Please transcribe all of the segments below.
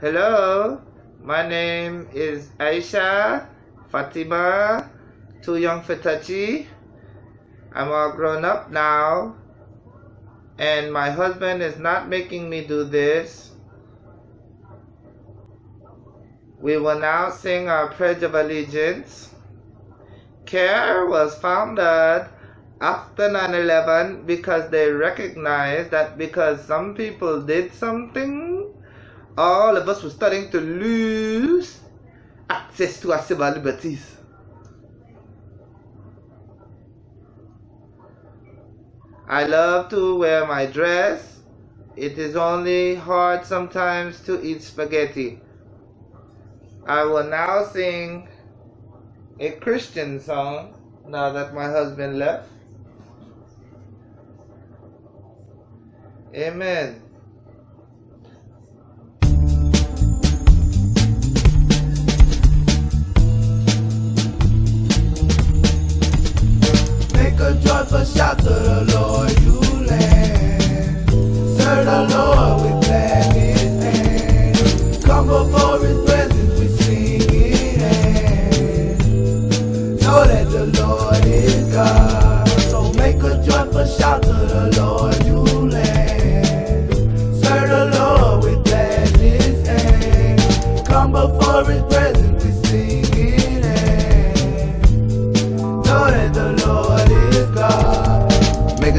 Hello, my name is Aisha Fatima, too young for. I'm all grown up now, and my husband is not making me do this. We will now sing our Pledge of Allegiance. CAIR was founded after 9-11 because they recognized that because some people did something, all of us were starting to lose access to our civil liberties. I love to wear my dress. It is only hard sometimes to eat spaghetti. I will now sing a Christian song now that my husband left. Amen. Joyful shout to the Lord, you land. Serve the Lord with gladness and come before His presence with singing and know that the Lord is God. So make a joyful shout to the Lord, you land. Serve the Lord with gladness come before His presence with singing and know that the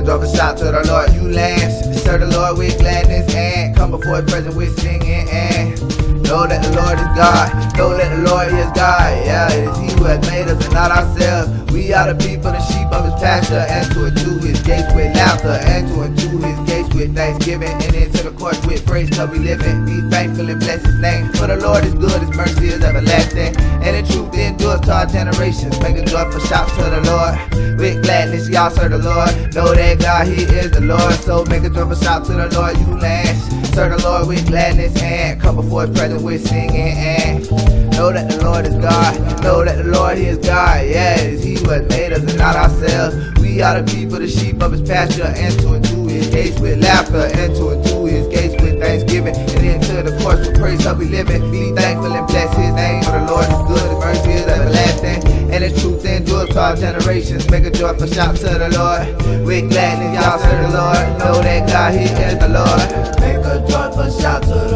A shout to the Lord, you lands. Serve the Lord with gladness and come before His presence with singing and know that the Lord is God. Know that the Lord is God. Yeah, it is He who has made us and not ourselves. We are the people, the sheep of His pasture. Enter into His gates with laughter. Enter into His with thanksgiving and into the courts with praise. Cause we live it. Be thankful and bless His name. For the Lord is good, His mercy is everlasting, and the truth endures to our generations. Make a joyful shout to the Lord with gladness. Y'all serve the Lord. Know that God, He is the Lord. So make a joyful shout to the Lord, you lands. Serve the Lord with gladness and come before His presence with singing and know that the Lord is God. Know that the Lord is God. Yes, He who has made us and not ourselves. We are the people, the sheep of His pasture. Enter into His gates with laughter. Enter into His gates with thanksgiving and into the courts with praise. So we live it. Be thankful and bless His name. For the Lord is good. His mercy is everlasting, and His truth endures to our generations. Make a joyful shout to the Lord with gladness. Y'all serve the Lord. Know that God He is the Lord. Make a joyful shout to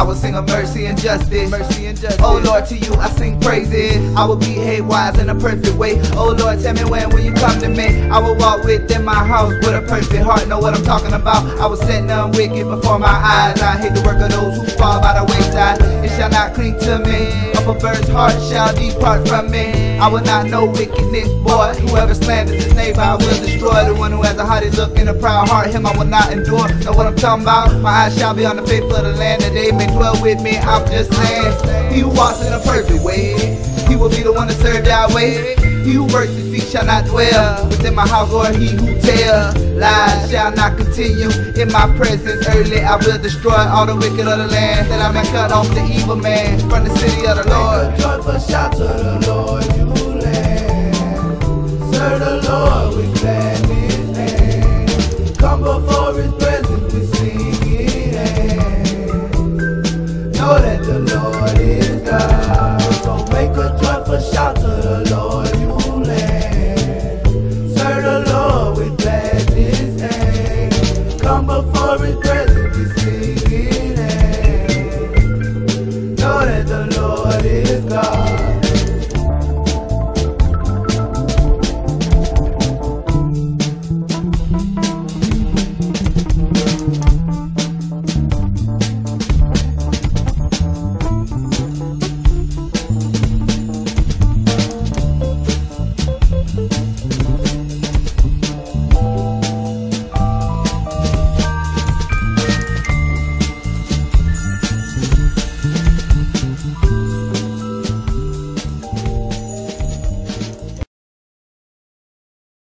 I will sing of mercy and justice. Mercy and justice. Oh Lord, to you I sing praises. I will behave wise in a perfect way. Oh Lord, tell me when will you come to me? I will walk within my house with a perfect heart. Know what I'm talking about? I will set none wicked before my eyes. I hate the work of those who fall by the wayside. It shall not cling to me. Bird's heart shall depart from me. I will not know wickedness, boy. Whoever slanders his neighbor, I will destroy. The one who has a haughty look and a proud heart, him I will not endure. Know what I'm talking about? My eyes shall be on the faithful of the land that they may dwell with me. I'm just saying, he who walks in a perfect way, he will be the one to serve Yahweh. He who works deceit shall not dwell within my house, or he who tell lies shall not continue in my presence. Early I will destroy all the wicked of the land, that I may cut off the evil man from the city of the Lord. Joyful shout to the Lord, you land. Serve the Lord with gladness come before singing